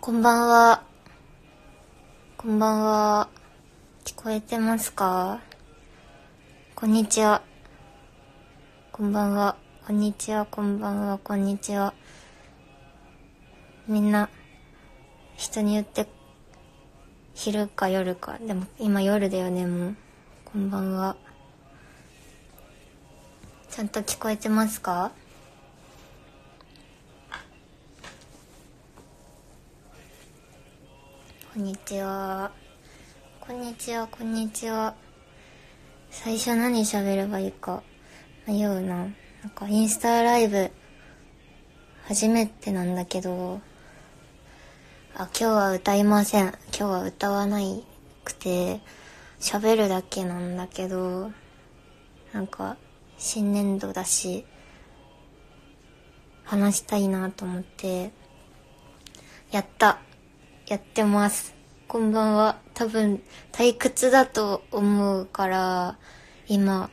こんばんは。こんばんは。聞こえてますか？こんにちは。こんばんは。こんにちは。こんばんは。こんにちは。みんな、人によって、昼か夜か。でも今夜だよね、もう。こんばんは。ちゃんと聞こえてますか？こんにちは。こんにちは、こんにちは。最初何喋ればいいか迷うな。なんかインスタライブ、初めてなんだけど、あ、今日は歌いません。今日は歌わないくて、喋るだけなんだけど、なんか、新年度だし、話したいなと思って、やったやってます。こんばんは。多分、退屈だと思うから、今、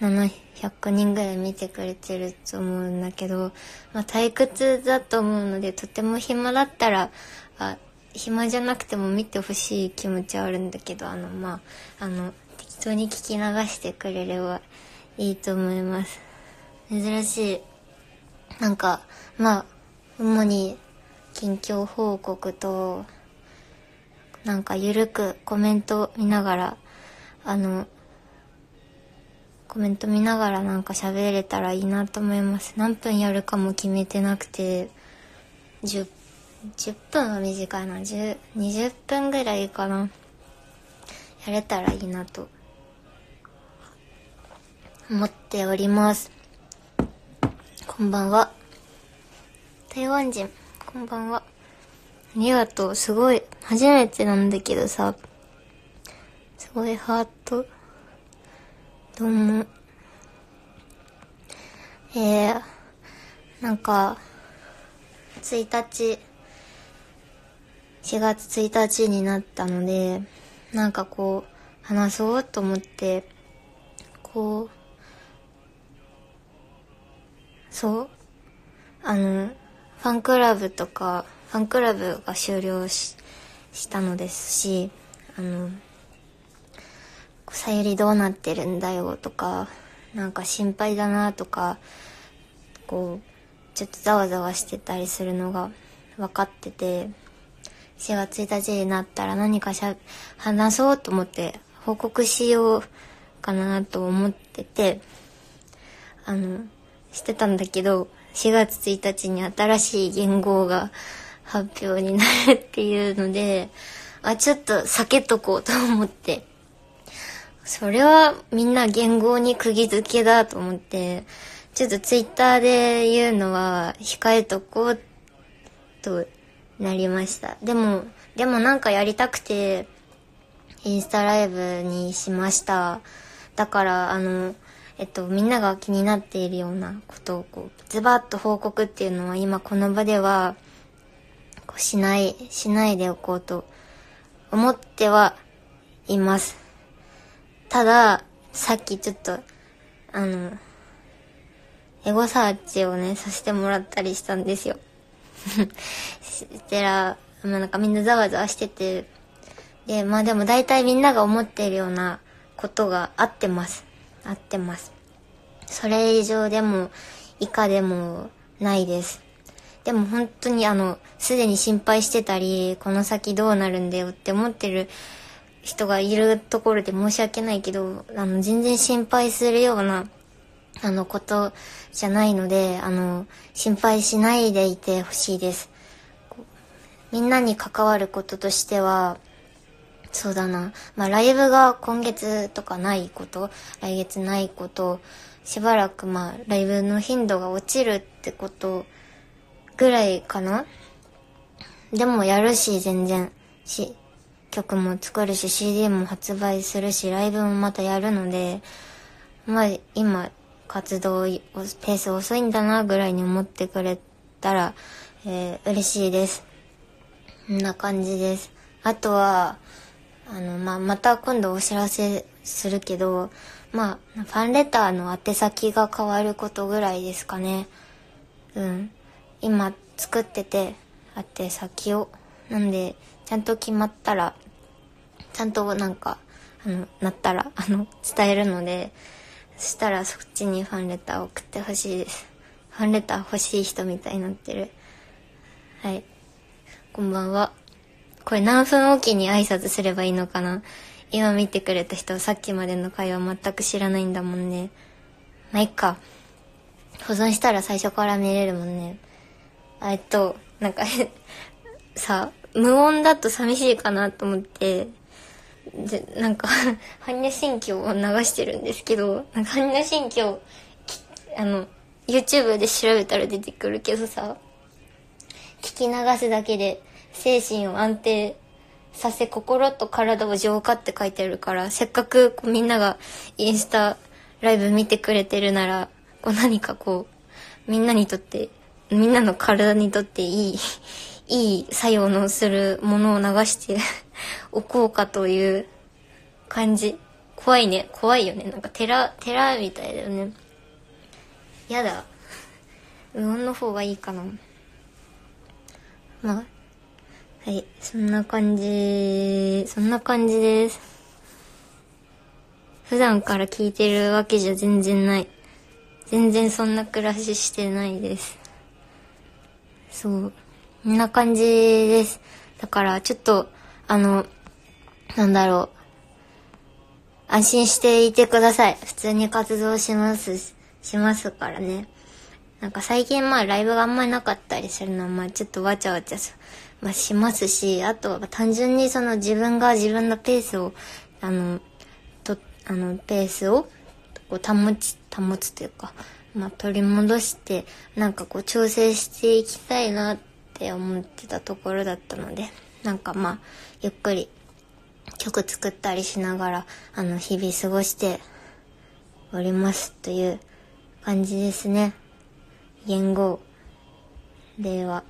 700人ぐらい見てくれてると思うんだけど、まあ、退屈だと思うので、とても暇だったら、あ、暇じゃなくても見てほしい気持ちはあるんだけど、あの、まあ、あの、適当に聞き流してくれればいいと思います。珍しい。なんか、まあ、主に近況報告と、なんかゆるくコメント見ながら、あの、コメント見ながらなんか喋れたらいいなと思います。何分やるかも決めてなくて、10、10分は短いな。10、20分ぐらいかな。やれたらいいなと思っております。こんばんは。台湾人、こんばんは。ありがとう。すごい、初めてなんだけどさ、すごいハート。どうも。えー、なんか、1日、4月1日になったので、なんかこう、話そうと思って、こう、そう、あの、ファンクラブとか、ファンクラブが終了したのですしあの「さゆりどうなってるんだよ」とかなんか心配だなとかこうちょっとざわざわしてたりするのが分かってて4月1日になったら何かしゃ話そうと思って報告しようかなと思っててあのしてたんだけど4月1日に新しい言語が発表になるっていうので、あ、ちょっと避けとこうと思って。それはみんな言語に釘付けだと思って、ちょっとツイッターで言うのは控えとこうとなりました。でも、でもなんかやりたくて、インスタライブにしました。だから、あの、えっと、みんなが気になっているようなことをこう、ズバッと報告っていうのは今この場では、しない、しないでおこうと思ってはいます。ただ、さっきちょっと、あの、エゴサーチをね、させてもらったりしたんですよ。そ してら、まあなんかみんなざわざわしてて、で、まあでも大体みんなが思っているようなことがあってます。合ってます。それ以上でも以下でもないです。でも本当にあの、すでに心配してたり、この先どうなるんだよって思ってる人がいるところで申し訳ないけど、あの、全然心配するような、あの、ことじゃないので、あの、心配しないでいてほしいです。みんなに関わることとしては、そうだな。まあ、ライブが今月とかないこと、来月ないこと、しばらくまあ、ライブの頻度が落ちるってことぐらいかな？でもやるし、全然。し、曲も作るし、CD も発売するし、ライブもまたやるので、まあ、今、活動、ペース遅いんだな、ぐらいに思ってくれたら、えー、嬉しいです。こんな感じです。あとは、あの、まあ、また今度お知らせするけど、まあ、ファンレターの宛先が変わることぐらいですかね。うん。今作ってて、宛先を。なんで、ちゃんと決まったら、ちゃんとなんか、あの、なったら、あの、伝えるので、そしたらそっちにファンレター送ってほしいです。ファンレター欲しい人みたいになってる。はい。こんばんは。これ何分おきに挨拶すればいいのかな今見てくれた人さっきまでの会話全く知らないんだもんね。まあ、いっか。保存したら最初から見れるもんね。えっと、なんか さ、無音だと寂しいかなと思って、で、なんか 般若心経を流してるんですけど、なんか般若心経、あの、YouTube で調べたら出てくるけどさ、聞き流すだけで精神を安定させ心と体を浄化って書いてあるから、せっかくこうみんながインスタライブ見てくれてるなら、こう何かこう、みんなにとって、みんなの体にとっていい、いい作用のするものを流して おこうかという感じ。怖いね。怖いよね。なんか寺、寺みたいだよね。やだ。無音の方がいいかな。まあ、はい、そんな感じ、そんな感じです。普段から聞いてるわけじゃ全然ない。全然そんな暮らししてないです。そう。こんな感じです。だからちょっと、あの、なんだろう。安心していてください。普通に活動します、しますからね。なんか最近まあライブがあんまりなかったりするのはまあちょっとわちゃわちゃまあ、しますし、あとは単純にその自分が自分のペースを、あの、と、あの、ペースをこう保ち、保つというか、まあ、取り戻して、なんかこう調整していきたいなって思ってたところだったので、なんかまあ、ゆっくり曲作ったりしながら、あの、日々過ごしておりますという感じですね。言語、令和。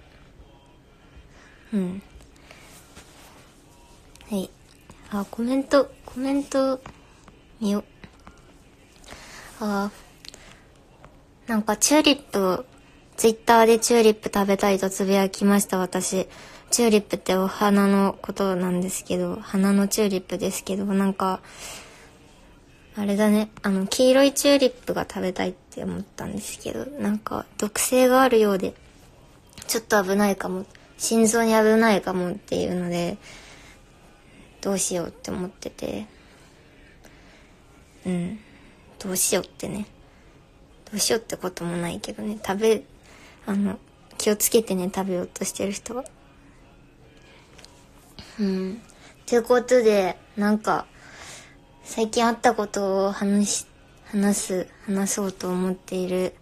うん。はい。あ、コメント、コメント、見よ。あ、なんかチューリップ、ツイッターでチューリップ食べたいとつぶやきました、私。チューリップってお花のことなんですけど、花のチューリップですけど、なんか、あれだね、あの、黄色いチューリップが食べたいって思ったんですけど、なんか、毒性があるようで、ちょっと危ないかも心臓に危ないかもっていうので、どうしようって思ってて、うん、どうしようってね。どうしようってこともないけどね、食べ、あの、気をつけてね、食べようとしてる人は。うん。ということで、なんか、最近あったことを話し、話す、話そうと思っている、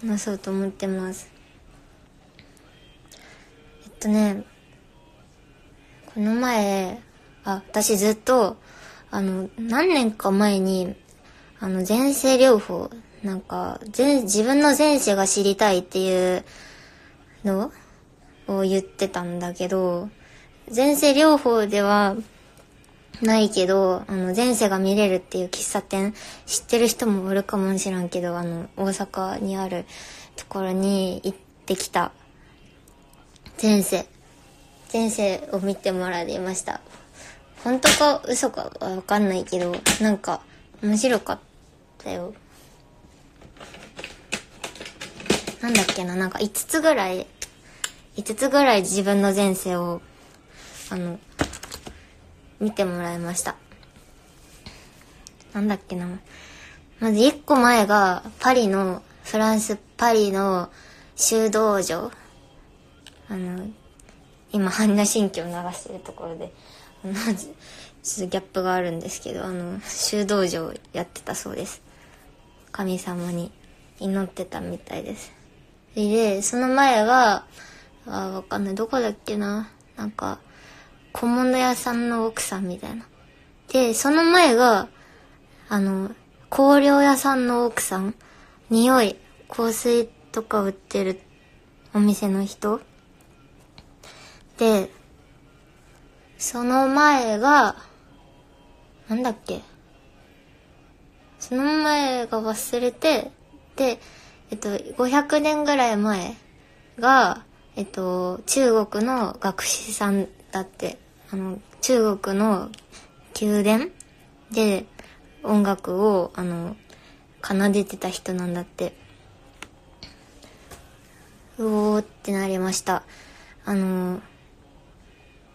話そうと思ってます。えっとね、この前、あ、私ずっと、あの、何年か前に、あの、前世療法、なんか、前、自分の前世が知りたいっていうのを言ってたんだけど、前世療法ではないけど、あの、前世が見れるっていう喫茶店、知ってる人もおるかもしらんけど、あの、大阪にあるところに行ってきた。前世。前世を見てもらいました。本当か嘘かわかんないけどなんか面白かったよ。なんだっけななんか5つぐらい5つぐらい自分の前世をあの見てもらいました。なんだっけな。まず1個前がパリのフランスパリの修道場あの、今、般若心経を流してるところで、あの、ちょっとギャップがあるんですけど、あの、修道場やってたそうです。神様に祈ってたみたいです。で、その前は、あ、わかんない。どこだっけな。なんか、小物屋さんの奥さんみたいな。で、その前が、あの、香料屋さんの奥さん。匂い、香水とか売ってるお店の人で、その前が、なんだっけ？その前が忘れて、で、えっと、500年ぐらい前が、えっと、中国の学士さんだって、あの、中国の宮殿で音楽を、あの、奏でてた人なんだって。うおーってなりました。あの、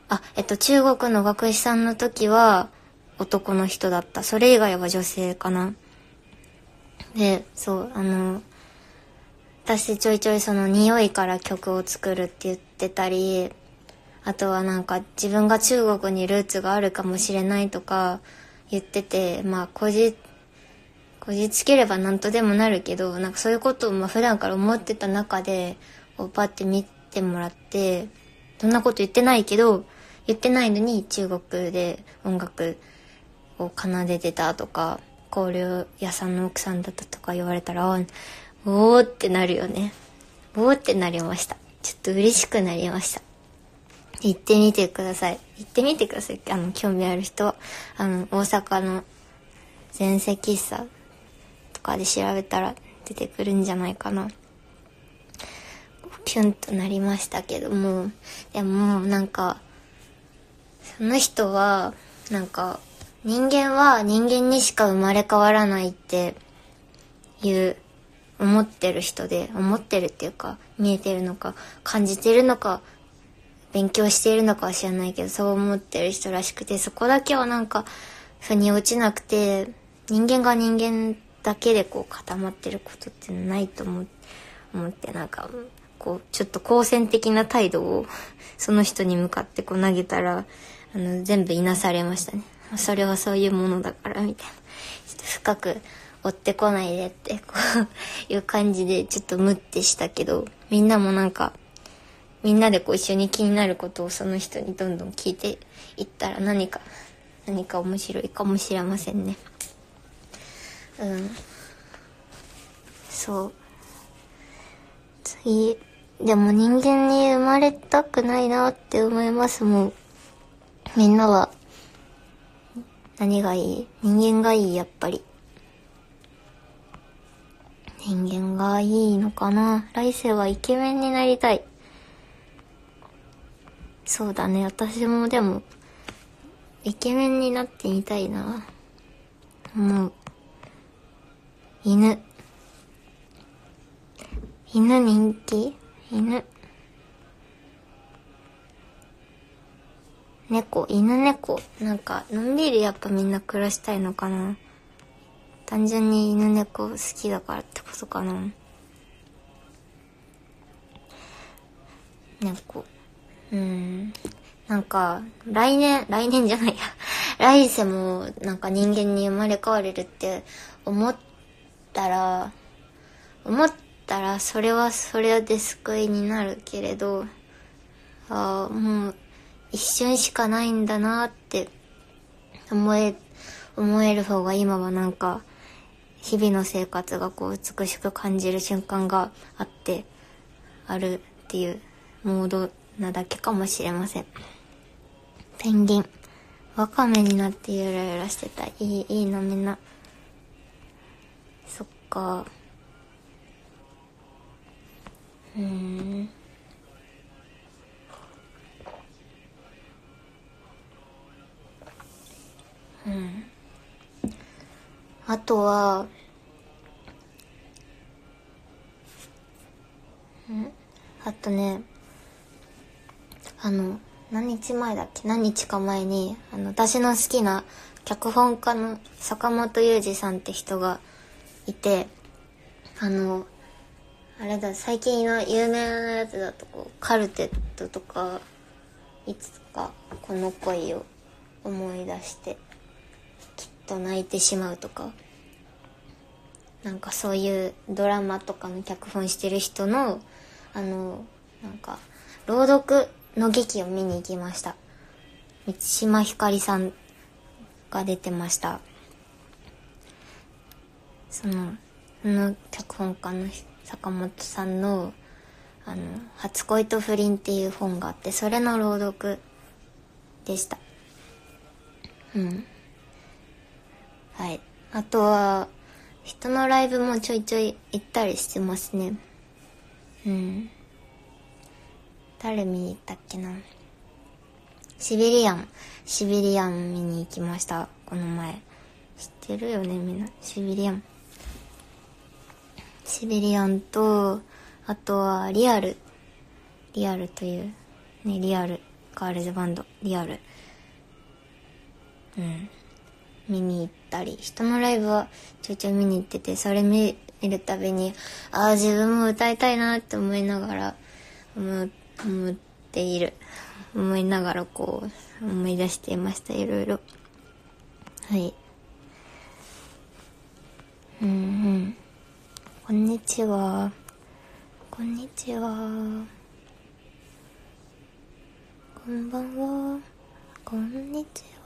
あ、えっと、中国の学士さんの時は男の人だった。それ以外は女性かな。で、そう、あの、私ちょいちょいその匂いから曲を作るって言ってたり、あとはなんか自分が中国にルーツがあるかもしれないとか言ってて、まあこじ、こじつければ何とでもなるけど、なんかそういうことをまあ普段から思ってた中で、こうパッて見てもらって、そんなこと言ってないけど、言ってないのに中国で音楽を奏でてたとか、香料屋さんの奥さんだったとか言われたら、おーってなるよね。おーってなりました。ちょっと嬉しくなりました。行ってみてください。行ってみてください。あの、興味ある人は。あの、大阪の全盛喫茶とかで調べたら出てくるんじゃないかな。ピュンとなりましたけども、でもなんか、その人は、なんか、人間は人間にしか生まれ変わらないっていう思ってる人で、思ってるっていうか、見えてるのか、感じてるのか、勉強しているのかは知らないけど、そう思ってる人らしくて、そこだけはなんか、腑に落ちなくて、人間が人間だけでこう固まってることってないと思って、なんか、こう、ちょっと好戦的な態度を、その人に向かってこう投げたら、あの、全部いなされましたね。それはそういうものだから、みたいな。ちょっと深く追ってこないでって、こう いう感じでちょっとムッてしたけど、みんなもなんか、みんなでこう一緒に気になることをその人にどんどん聞いていったら何か、何か面白いかもしれませんね。うん。そう。次、でも人間に生まれたくないなって思いますもん。みんなは、何がいい？人間がいい、やっぱり。人間がいいのかな？来世はイケメンになりたい。そうだね、私もでも、イケメンになってみたいな。もう、犬。犬人気？犬。猫、犬猫。なんか、のんびりやっぱみんな暮らしたいのかな。単純に犬猫好きだからってことかな猫うんなんか来年来年じゃないや 来世もなんか人間に生まれ変われるって思ったら思ったらそれはそれで救いになるけれどああもう一瞬しかないんだなって思え思える方が今はなんか日々の生活がこう美しく感じる瞬間があってあるっていうモードなだけかもしれません。ペンギンワカメになってゆらゆらしてた。いいいいなみんな。そっか。うん。うん。あとは、ん。あとね、あの、何日前だっけ？何日か前に、あの、私の好きな脚本家の坂本雄二さんって人がいて、あの、あれだ、最近の有名なやつだとこう、カルテットとか、いつかこの恋を思い出して、と泣いてしまうとか。なんかそういうドラマとかの脚本してる人のあのなんか朗読の劇を見に行きました。満島ひかりさんが出てました。そのその脚本家の坂本さんの「あの初恋と不倫」っていう本があってそれの朗読でした。うん。はい。あとは人のライブもちょいちょい行ったりしてますね。うん。誰見に行ったっけな。シビリアン。シビリアン見に行きました。この前。知ってるよねみんな。シビリアン。シビリアンとあとはリアル。リアルというねリアル。ガールズバンド。リアル。うん。見に行ったり人のライブはちょいちょい見に行っててそれ見るたびにああ自分も歌いたいなって思いながら思っている。思いながらこう思い出していましたいろいろ。はい。うんうん。こんにちは。こんにちは。こんばんは。こんにちは。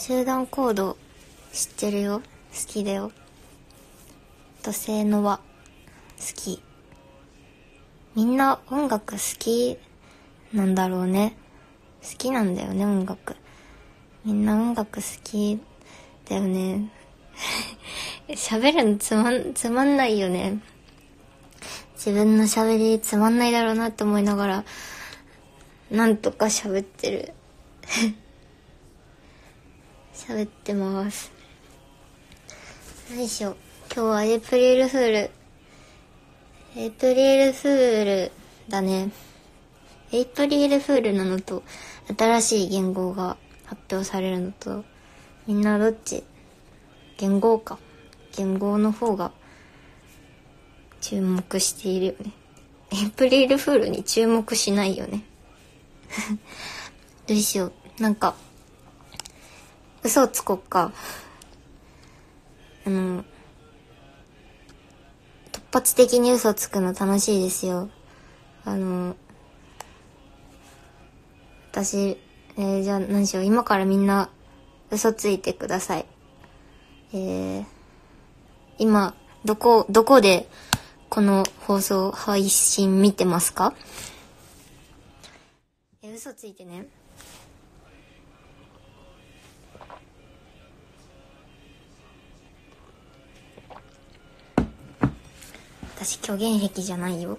集団行動知ってるよ。好きだよ。土星の輪。好き。みんな音楽好き？なんだろうね。好きなんだよね音楽。みんな音楽好きだよね。喋るのつまんつまんないよね。自分の喋りつまんないだろうなって思いながらなんとか喋ってる。喋ってます。よいしょ今日はエイプリルフール。エイプリルフールだね。エイプリルフールなのと新しい言語が発表されるのとみんなどっち言語か。言語の方が注目しているよね。エイプリルフールに注目しないよね。どうしよう。なんか嘘をつこっか。あの突発的に嘘をつくの楽しいですよ。あの私、えー、じゃあ何しよう。今からみんな嘘ついてください。えー、今どこどこでこの放送配信見てますか？え嘘ついてね。私虚言癖じゃないよ。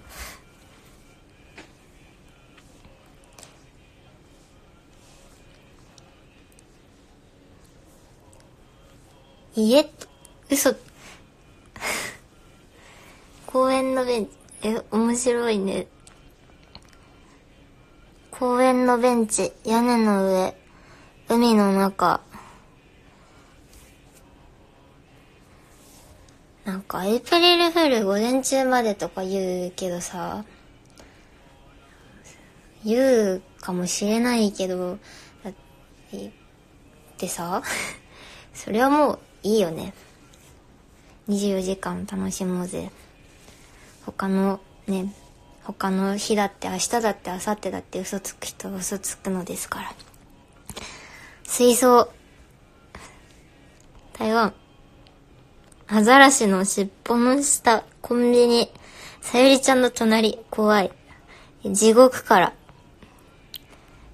いえ嘘。公園のベンチ。え面白いね。公園のベンチ屋根の上海の中。なんかエイプリルフール午前中までとか言うけどさ言うかもしれないけどだってさ それはもういいよね。24時間楽しもうぜ。他のね他の日だって明日だって明後日だって嘘つく人は嘘つくのですから。水槽。台湾。アザラシの尻尾の下、コンビニ、さゆりちゃんの隣、怖い。地獄から。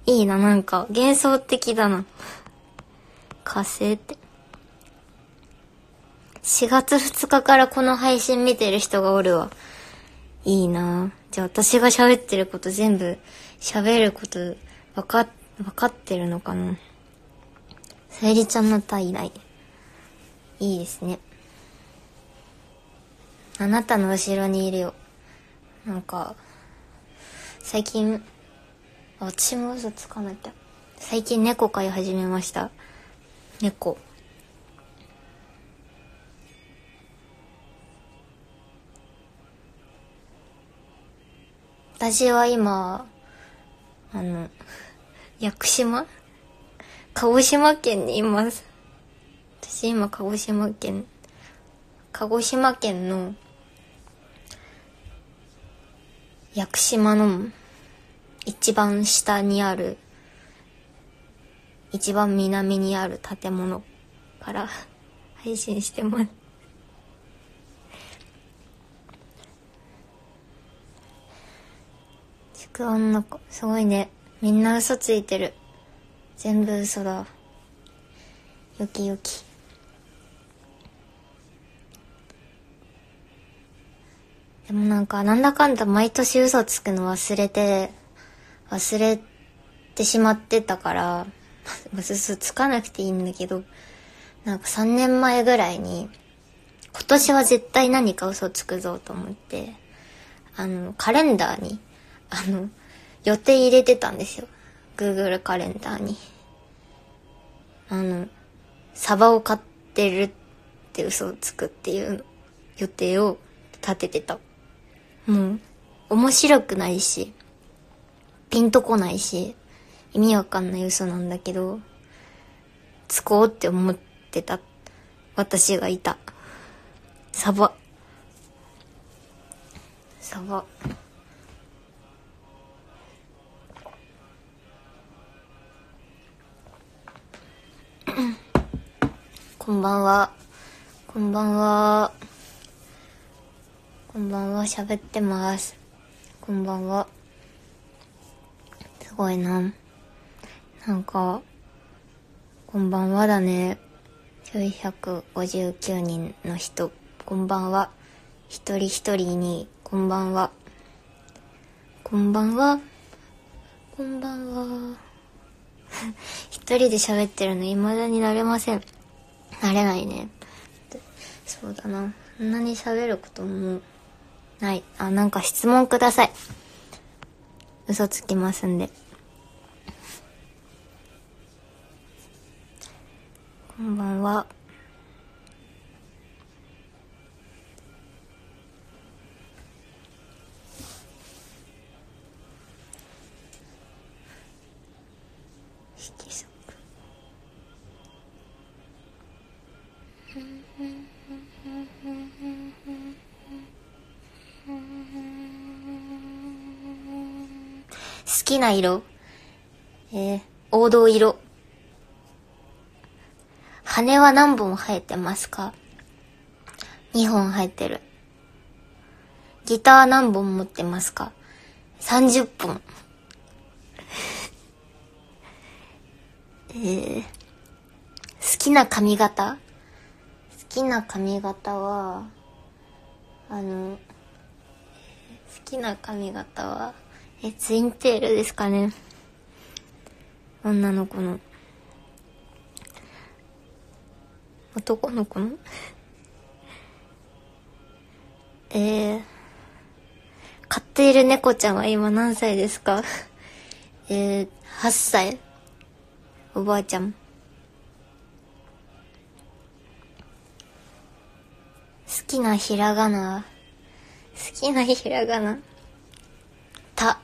いいな、なんか、幻想的だな。火星って。4月2日からこの配信見てる人がおるわ。いいなじゃあ私が喋ってること全部、喋ること、わか、わかってるのかなさゆりちゃんの体内。いいですね。あなたの後ろにいるよ。なんか、最近、私も嘘つかなきゃ。最近猫飼い始めました。猫。私は今、あの、屋久島？鹿児島県にいます。私今鹿児島県、鹿児島県の屋久島の一番下にある一番南にある建物から配信してます宿音の子すごいね。みんな嘘ついてる。全部嘘だ。よきよき。でもなんかなんだかんだ毎年嘘つくの忘れて忘れてしまってたから嘘つかなくていいんだけどなんか3年前ぐらいに今年は絶対何か嘘つくぞと思ってあのカレンダーにあの予定入れてたんですよ。Google カレンダーに。あのサバを買ってるって嘘をつくっていう予定を立ててた。もう面白くないしピンとこないし意味わかんない嘘なんだけどつこうって思ってた。私がいた。サバ。サバ。こんばんは。こんばんは。こんばんは。喋ってます。こんばんは。すごいな。なんかこんばんはだね。959人の人こんばんは。一人一人にこんばんは。こんばんは。こんばんは。一人で喋ってるの未だになれません。なれないね。そうだな。そんなに喋ることもない。あなんか質問ください。嘘つきますんで。こんばんは。きな色えー、黄土色羽は何本生えてますか ?2 本生えてる。ギター何本持ってますか ?30 本。えー、好きな髪型？好きな髪型は、あの、好きな髪型は、え、ツインテールですかね。女の子の。男の子の？えー、飼っている猫ちゃんは今何歳ですか？えー、8歳。おばあちゃん。好きなひらがな。好きなひらがな。た。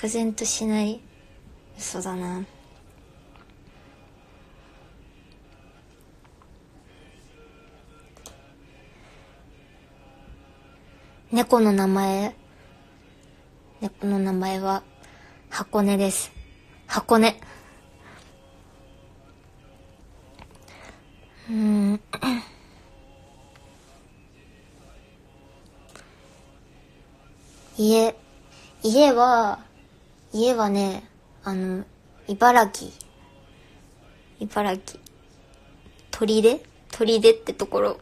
釈然としない嘘だな。猫の名前猫の名前は箱根です。箱根。うん。家。家は家はねあの茨城。茨城。砦？砦ってところ。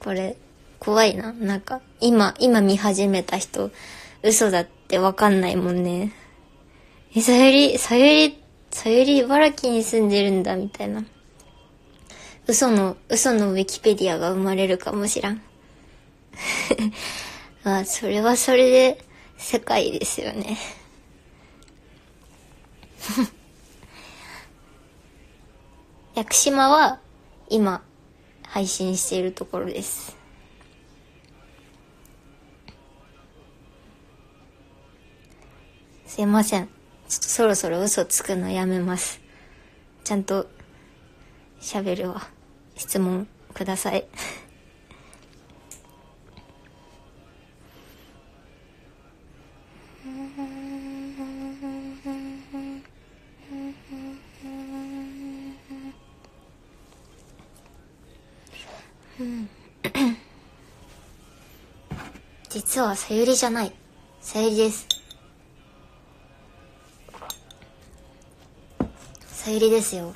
これ怖いな。なんか今今見始めた人。嘘だってわかんないもんね。えさゆりさゆりさゆり茨城に住んでるんだみたいな。嘘の嘘のウィキペディアが生まれるかもしらん。ま あそれはそれで世界ですよね。屋久島は今配信しているところです。すいません。ちょっとそろそろ嘘つくのやめます。ちゃんと喋るわ。質問ください。実はさゆりじゃない。さゆりです。さゆりですよ。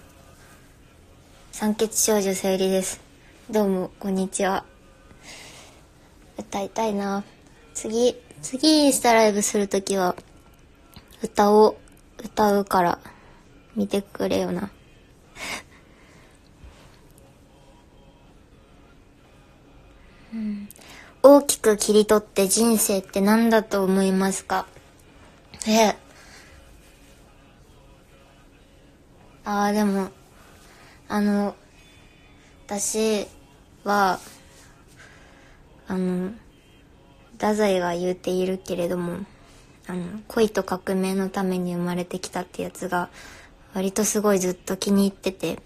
酸欠少女さゆりです。どうもこんにちは。歌いたいな。次次インスタライブするときは歌を歌うから見てくれよな。うん。大きく切り取って人生って何だと思いますか？えああでもあの私はあの太宰が言うているけれどもあの恋と革命のために生まれてきたってやつが割とすごいずっと気に入ってて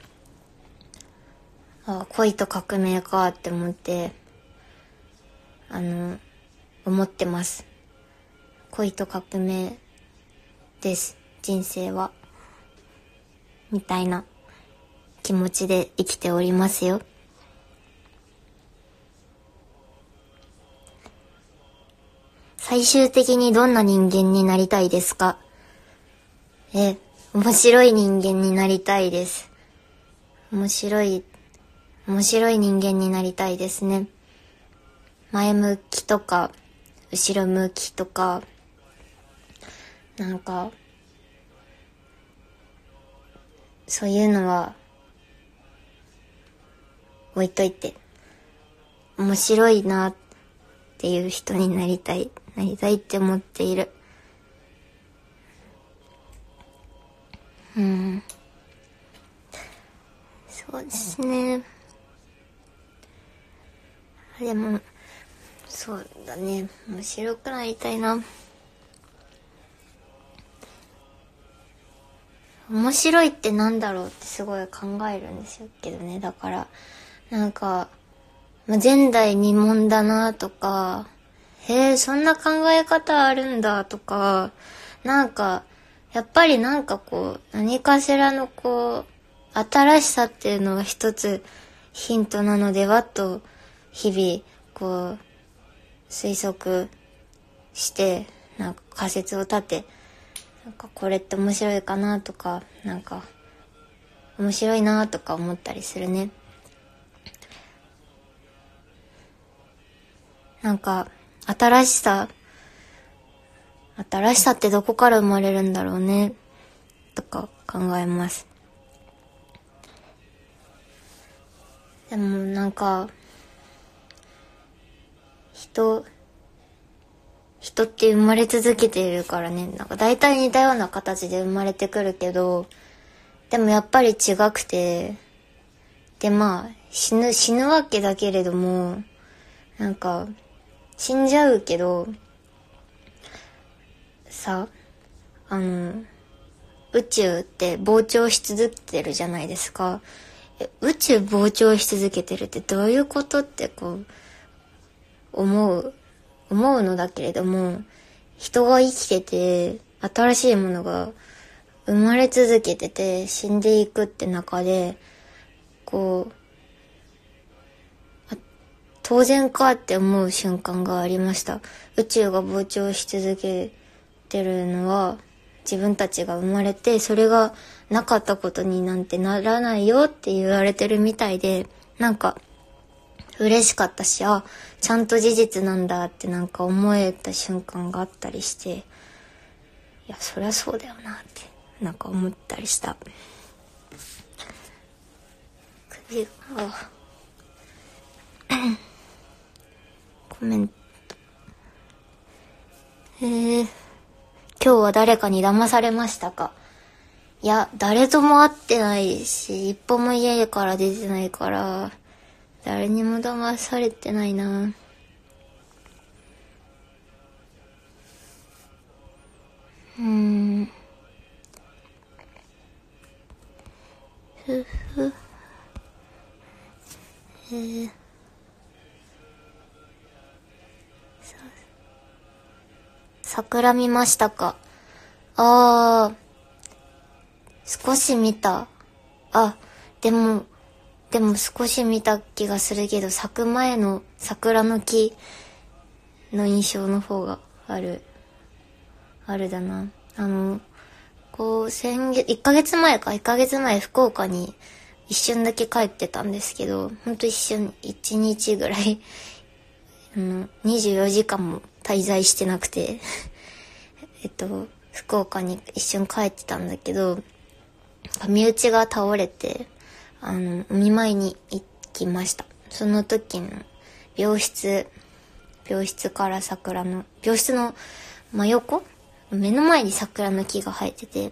ああ恋と革命かって思ってあの思ってます。恋と革命です。人生は。みたいな。気持ちで生きておりますよ。最終的にどんな人間になりたいですか？え、面白い人間になりたいです。面白い、面白い人間になりたいですね。前向きとか、後ろ向きとか、なんか、そういうのは、置いといて、面白いなっていう人になりたい、なりたいって思っている。うん。そうですね。でも、そうだね。面白くなりたいな。面白いってなんだろうってすごい考えるんですよけどね。だからなんか、前代未聞だなとかへえそんな考え方あるんだとかなんかやっぱりなんかこう何かしらのこう新しさっていうのが一つヒントなのではと日々こう推測してなんか仮説を立てなんかこれって面白いかなとかなんか面白いなとか思ったりするね。なんか新しさ新しさってどこから生まれるんだろうねとか考えます。でもなんか人、人って生まれ続けているからね、なんか大体似たような形で生まれてくるけど、でもやっぱり違くて、でまあ、死ぬ、死ぬわけだけれども、なんか、死んじゃうけど、さ、あの、宇宙って膨張し続けてるじゃないですか。宇宙膨張し続けてるってどういうことってこう、思う、思うのだけれども、人が生きてて、新しいものが生まれ続けてて、死んでいくって中で、こう、当然かって思う瞬間がありました。宇宙が膨張し続けてるのは、自分たちが生まれて、それがなかったことになんてならないよって言われてるみたいで、なんか、嬉しかったし、あ、ちゃんと事実なんだってなんか思えた瞬間があったりして、いや、そりゃそうだよなって、なんか思ったりした。首が、コメント。えー、今日は誰かに騙されましたか？いや、誰とも会ってないし、一歩も家から出てないから、誰にも騙されてないな。うん。ふふ。えー、桜見ましたか？ああ少し見た。あでもでも少し見た気がするけど、咲く前の桜の木の印象の方がある。あるだな。あの、こう、先月、1ヶ月前か、1ヶ月前福岡に一瞬だけ帰ってたんですけど、ほんと一瞬、一日ぐらい、あの、24時間も滞在してなくて えっと、福岡に一瞬帰ってたんだけど、身内が倒れて、あの、お見舞いに行きました。その時の病室、病室から桜の、病室の真横？目の前に桜の木が生えてて、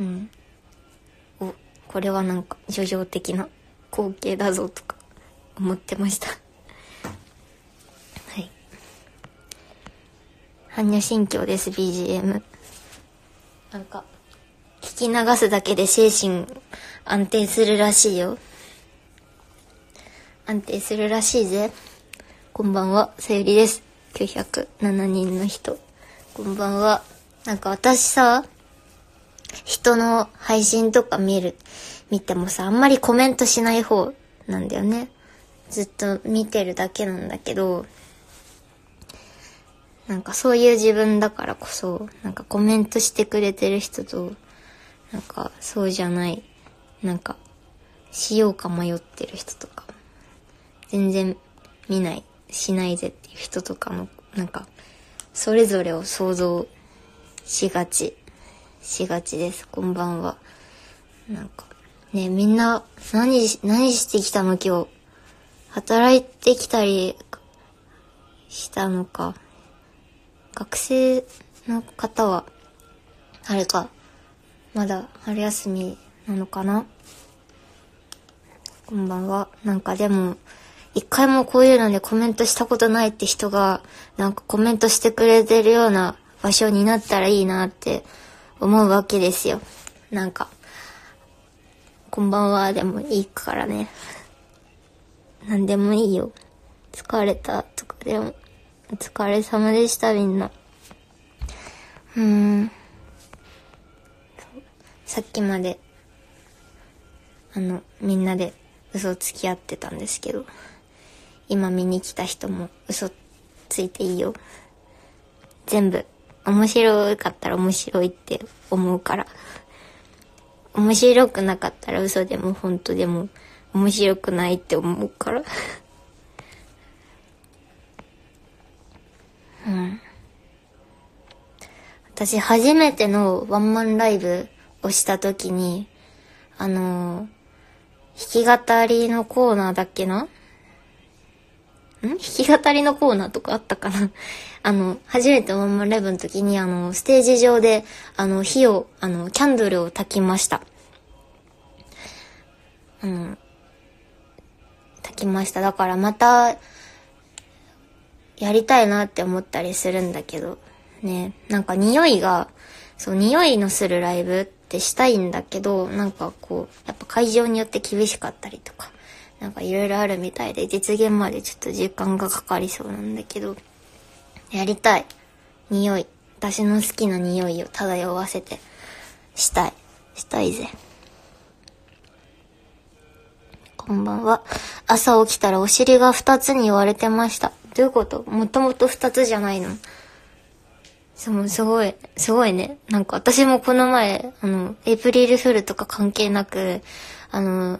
うん。お、これはなんか、叙情的な光景だぞとか思ってましたはい。般若心経です、BGM。なんか、聞き流すだけで精神安定するらしいよ。安定するらしいぜ。こんばんは、さゆりです。907人の人。こんばんは。なんか私さ、人の配信とか見る、見てもさ、あんまりコメントしない方なんだよね。ずっと見てるだけなんだけど、なんかそういう自分だからこそ、なんかコメントしてくれてる人と、なんかそうじゃない、なんか、しようか迷ってる人とか、全然見ない、しないぜっていう人とかも、なんか、それぞれを想像しがち、しがちです。こんばんは。なんか、ねみんな、何、何してきたの今日？働いてきたりしたのか？学生の方は、あれか、まだ春休みなのかな？こんばんは。なんかでも、一回もこういうのでコメントしたことないって人が、なんかコメントしてくれてるような場所になったらいいなって思うわけですよ。なんか、こんばんはでもいいからね。なんでもいいよ。疲れたとかでも、お疲れ様でしたみんな。うーん。さっきまで、あの、みんなで嘘つき合ってたんですけど、今見に来た人も嘘ついていいよ。全部、面白かったら面白いって思うから。面白くなかったら嘘でも本当でも面白くないって思うから うん。私初めてのワンマンライブをした時に、あのー、弾き語りのコーナーだっけな？ん？弾き語りのコーナーとかあったかな？あの、初めてワンマンライブの時に、あの、ステージ上で、あの、火を、あの、キャンドルを焚きました。うん。焚きました。だからまた、やりたいなって思ったりするんだけど、ね、なんか匂いが、そう、匂いのするライブってしたいんだけど、なんかこう、やっぱ会場によって厳しかったりとか、なんかいろいろあるみたいで、実現までちょっと時間がかかりそうなんだけど、やりたい。匂い。私の好きな匂いを漂わせて、したい。したいぜ。こんばんは。朝起きたらお尻が2つに言われてました。どういうこと？もともと2つじゃないの？そう、すごい、すごいね。なんか私もこの前、あの、エイプリルフールとか関係なく、あの、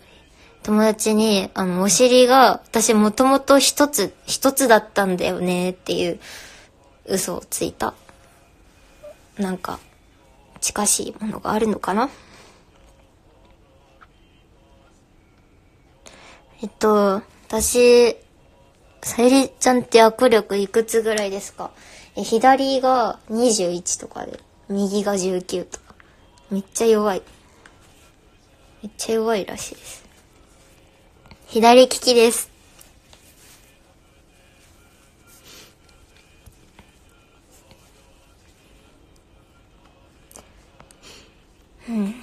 友達に、あの、お尻が、私もともと一つ、一つだったんだよねっていう嘘をついた。なんか、近しいものがあるのかな？えっと、私、さゆりちゃんって握力いくつぐらいですか、左が21とかで、右が19とか。めっちゃ弱い。めっちゃ弱いらしいです。左利きです。うん。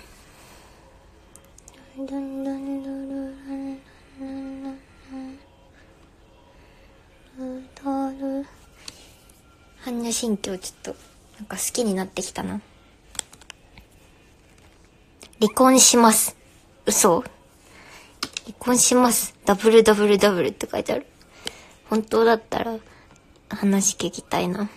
般若心経ちょっと、なんか好きになってきたな。離婚します。嘘離婚します。ダブルダブルダブルって書いてある。本当だったら話聞きたいな。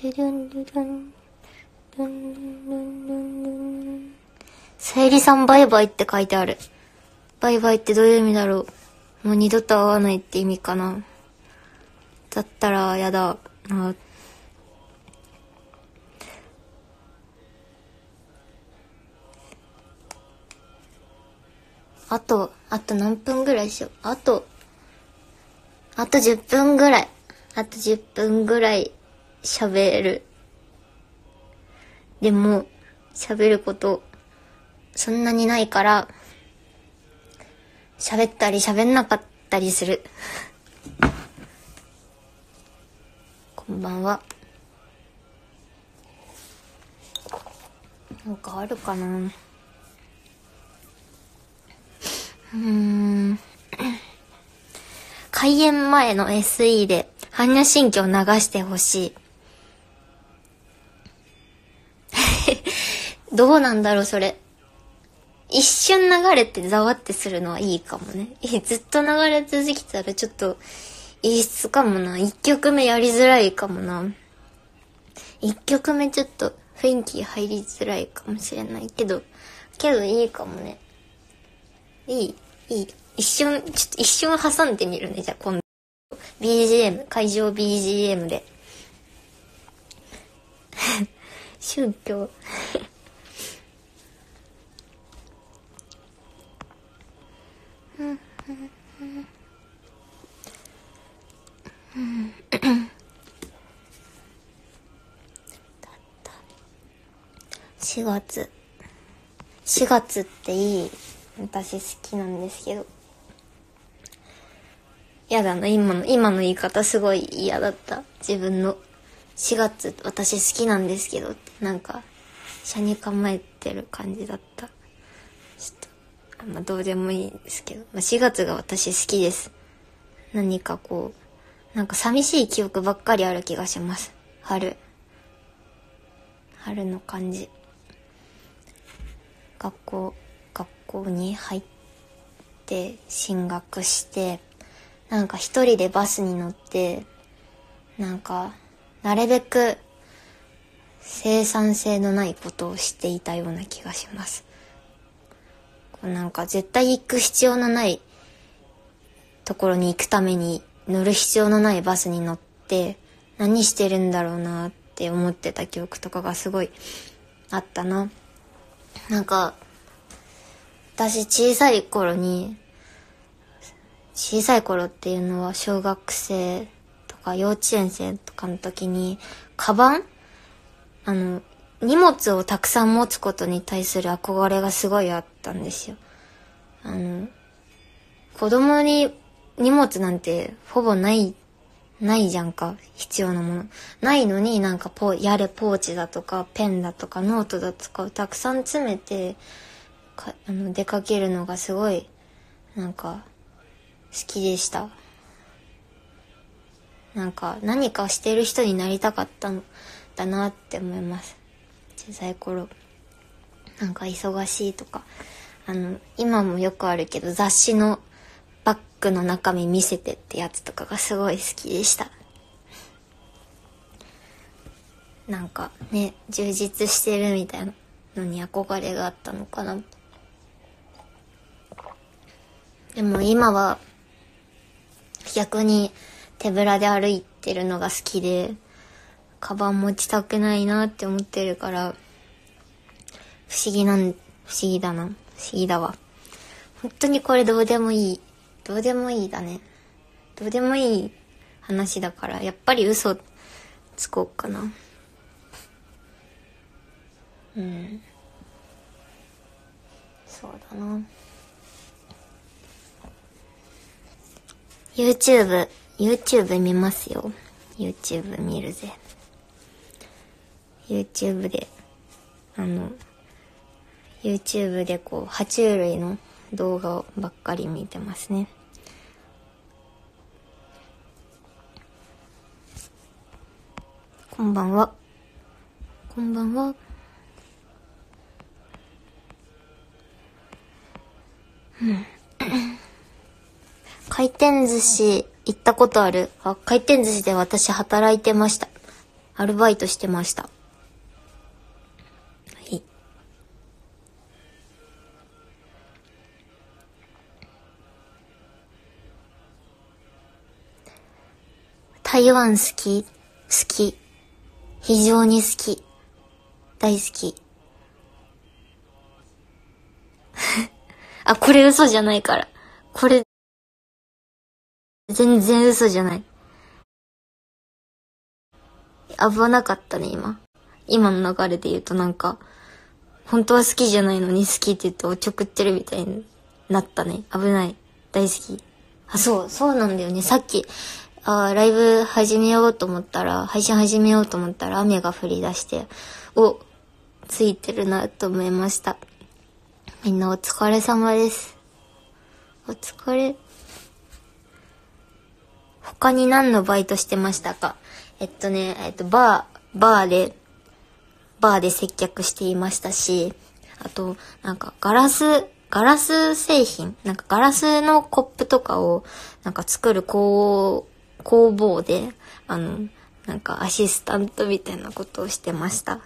ドゥドゥンドゥドゥンドゥンドゥンドゥンドゥンドゥンさゆりさんバイバイって書いてある。バイバイってどういう意味だろうもう二度と会わないって意味かな。だったらやだな。あと、あと何分ぐらいしよう。あと、あと10分ぐらい。あと10分ぐらい喋る。でも、喋ること、そんなにないから、喋ったり喋んなかったりする。こんばんは。なんかあるかなうん。開演前の SE で、般若心経流してほしい。どうなんだろう、それ。一瞬流れてざわってするのはいいかもね。ずっと流れ続きたらちょっと、異質かもな。一曲目やりづらいかもな。一曲目ちょっと雰囲気入りづらいかもしれないけど、けどいいかもね。いい、いい。一瞬、ちょっと一瞬挟んでみるね、じゃあ今度。BGM、会場 BGM で。宗教。4月。4月っていい。私好きなんですけど。やだな、今の、今の言い方すごい嫌だった。自分の。4月、私好きなんですけどって、なんか、車に構えてる感じだった。ちょっと、まあ、どうでもいいんですけど。まあ、4月が私好きです。何かこう、なんか寂しい記憶ばっかりある気がします。春。春の感じ。学校、学校に入って、進学して、なんか一人でバスに乗って、なんか、なるべく生産性のないことをしていたような気がします。なんか絶対行く必要のないところに行くために乗る必要のないバスに乗って何してるんだろうなって思ってた記憶とかがすごいあったな。なんか、私小さい頃に、小さい頃っていうのは小学生とか幼稚園生とかの時に、カバン？あの、荷物をたくさん持つことに対する憧れがすごいあったんですよ。あの、子供に荷物なんてほぼない、ないじゃんか、必要なもの。ないのになんかポ、やれポーチだとか、ペンだとか、ノートだとかをたくさん詰めて、かあの出かけるのがすごい、なんか、好きでした。なんか、何かしてる人になりたかったんだなって思います。小さい頃。なんか忙しいとか。あの、今もよくあるけど、雑誌のバッグの中身見せてってやつとかがすごい好きでした。なんかね、充実してるみたいなのに憧れがあったのかな。でも今は逆に手ぶらで歩いてるのが好きで、カバン持ちたくないなって思ってるから、不思議なん、不思議だな。不思議だわ。本当にこれどうでもいい。どうでもいいだね。どうでもいい話だから、やっぱり嘘つこうかな。うん。そうだな。YouTube、YouTube 見ますよ。YouTube 見るぜ。YouTube で、あの、YouTube でこう、爬虫類の動画ばっかり見てますね。こんばんは。こんばんは。回転寿司行ったことある？あ、回転寿司で私働いてました。アルバイトしてました。台湾好き好き。非常に好き。大好き。あ、これ嘘じゃないから。これ、全然嘘じゃない。危なかったね、今。今の流れで言うとなんか、本当は好きじゃないのに好きって言っておちょくってるみたいになったね。危ない。大好き。あ、そう、そうなんだよね。さっき、あライブ始めようと思ったら、配信始めようと思ったら雨が降り出して、お、ついてるなと思いました。みんなお疲れ様です。お疲れ。他に何のバイトしてましたか？えっとね、えっと、バー、バーで、バーで接客していましたし、あと、なんか、ガラス、ガラス製品なんかガラスのコップとかを、なんか作る工、工房で、あの、なんかアシスタントみたいなことをしてました。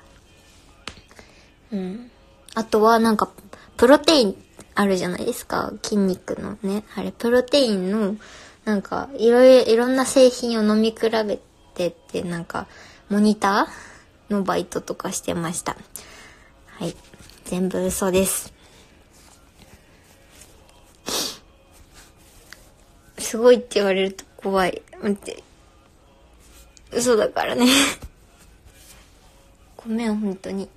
うん。あとは、なんか、プロテインあるじゃないですか。筋肉のね。あれ、プロテインの、なんか、いろいろ、いろんな製品を飲み比べてってなんかモニターのバイトとかしてましたはい全部嘘ですすごいって言われると怖い待って。嘘だからね。ごめん本当に。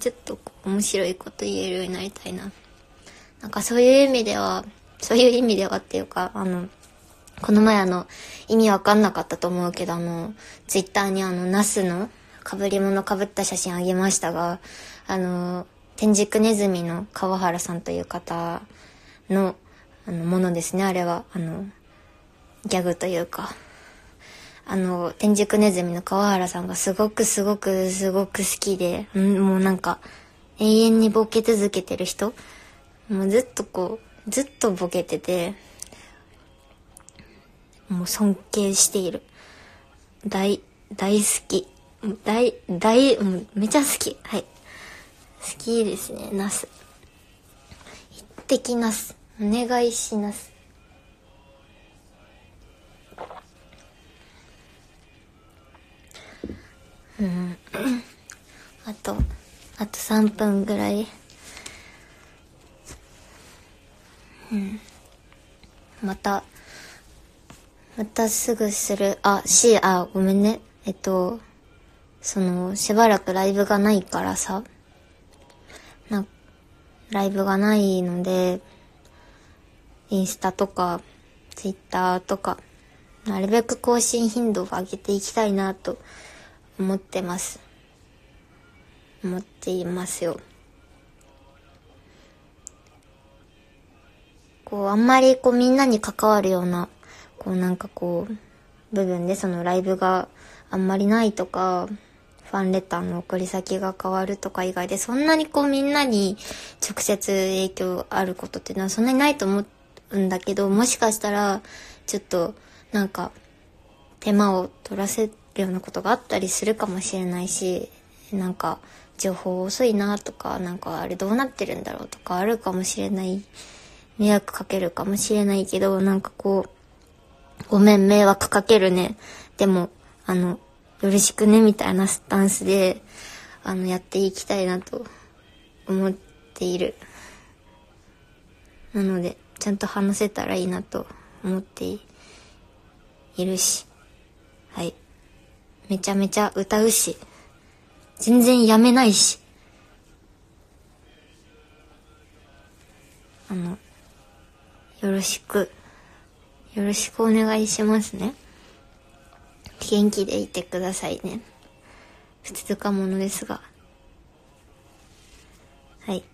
ちょっと面白いこと言えるようになりたいな。なんかそういう意味ではそういう意味ではっていうかあのこの前あの、意味わかんなかったと思うけど、あの、ツイッターにあの、ナスの被り物被った写真あげましたが、あの、天竺ネズミの川原さんという方の、あの、ものですね、あれは。あの、ギャグというか。あの、天竺ネズミの川原さんがすごくすごくすごく好きで、もうなんか、永遠にボケ続けてる人もうずっとこう、ずっとボケてて、もう尊敬している。大、大好き。大、大、もうめちゃ好き。はい。好きですね、ナス。一滴ナス。お願いします。うん。あと、あと3分ぐらい。うん。また、またすぐする。あ、し、あ、ごめんね。えっと、その、しばらくライブがないからさ。な、ライブがないので、インスタとか、ツイッターとか、なるべく更新頻度を上げていきたいなと思ってます。思っていますよ。こう、あんまりこうみんなに関わるようなこうなんかこう、部分でそのライブがあんまりないとか、ファンレターの送り先が変わるとか以外で、そんなにこうみんなに直接影響あることっていうのはそんなにないと思うんだけど、もしかしたら、ちょっと、なんか、手間を取らせるようなことがあったりするかもしれないし、なんか、情報遅いなとか、なんかあれどうなってるんだろうとかあるかもしれない。迷惑かけるかもしれないけど、なんかこう、ごめん、迷惑かけるね。でも、あの、よろしくね、みたいなスタンスで、あの、やっていきたいなと思っている。なので、ちゃんと話せたらいいなと思っているし。はい。めちゃめちゃ歌うし。全然やめないし。あの、よろしく。よろしくお願いしますね。元気でいてくださいね。普通かものですが。はい。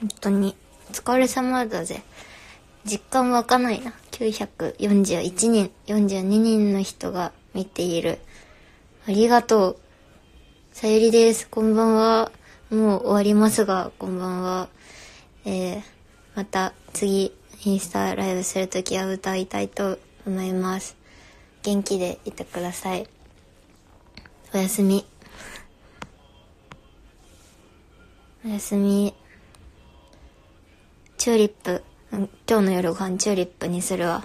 本当に、お疲れ様だぜ。実感湧かないな。941人、42人の人が見ている。ありがとう。さゆりです。こんばんは。もう終わりますが、こんばんは。えー、また次インスタライブするときは歌いたいと思います元気でいてくださいおやすみおやすみチューリップ今日の夜ご飯チューリップにするわ。